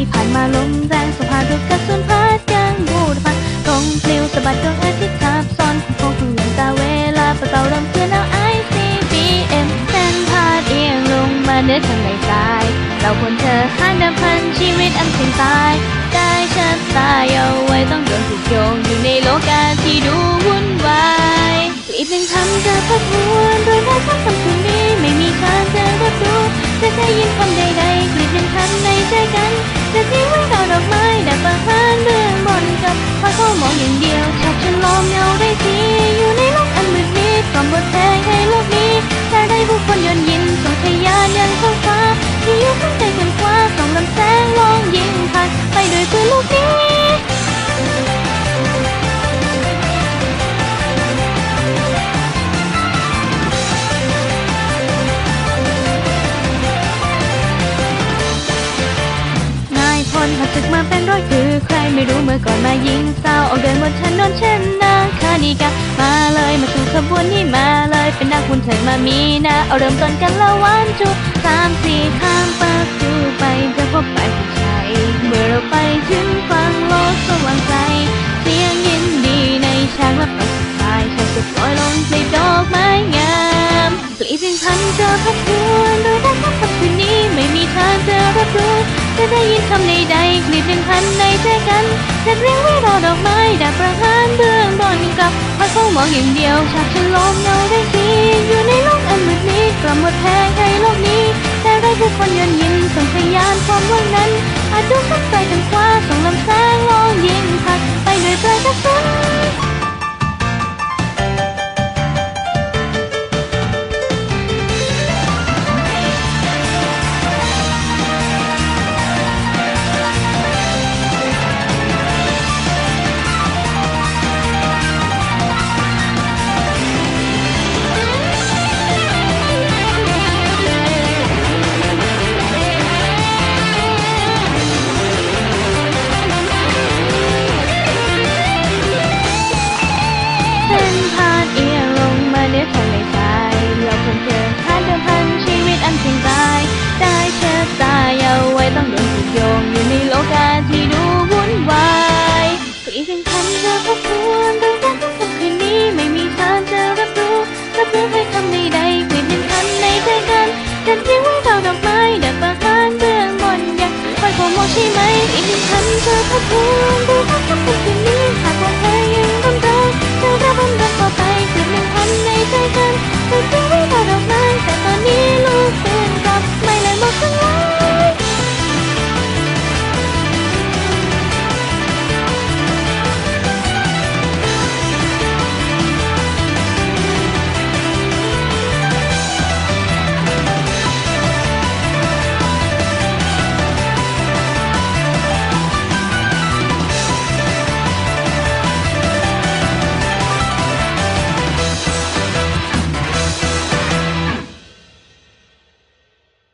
ที่ผ่านมาลมแรงสภาพดุกระสุนพัดยังบูดพันตรงปลิวสะบัดดวงอาทิตย์ทับซ้อนคงคงยังตาเวลาประเก่าเริ่มเคลื่อนเอาไอซีบีเส้นพาดเอียงลงมาเนื้อทางในทราย เราคนเธอหานเดิมพันชีวิตอันสิ้นตาย ได้ชัดตาย แต่ไไม่รู้เมื่อก่อนมายิงเศร้าออกเดินบนถนนเช่นนาคานิกามาเลยมาสู่ขบวนนี้มาเลยเป็นนักบุญเถิดมามีนะเอาเริ่มต้นกันละวันจุสามสี่ข้ามประตูไปจะพบไปผู้ชายเมื่อเราไปถึงฟังโลกสว่างใจ จะได้ยินคำใดๆกลิ่นหนึ่งพันในใจกันจะเรียงไว้รอดอกไม้ดับประหารเบื้องบนกับพระเขามองอย่างเดียวฉากฉันล้มเงาได้ทีอยู่ในโลกอันมืดมิดกลับมหมดแพงให้โลกนี้ แต่ได้ผู้คนยืนยิ้มส่งพยานความว่างนั้นอาจดูข้างใจทางขวาส่องลำแสง พันจะพบทวนโดยการทุกคำคืนนี้ไม่มีทางจะรับรู้รับรู้ให้คำใดๆกลีบเป็นคันในใจกันจะเรียงไว้ดอกดอกไม้ดับประหารเบื้องบนยากคอยโปรโมทใช่ไหมอีกหนึ่งคันจะพบทวนโดยการทุกคำคืนนี้